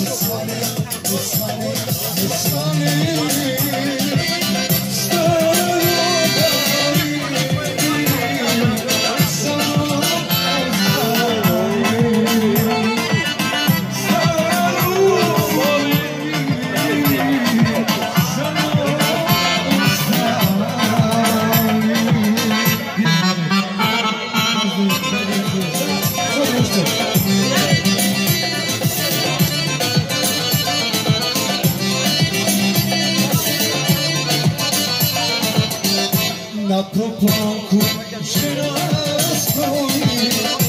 It's funny, it's funny, it's funny. pro o girar as.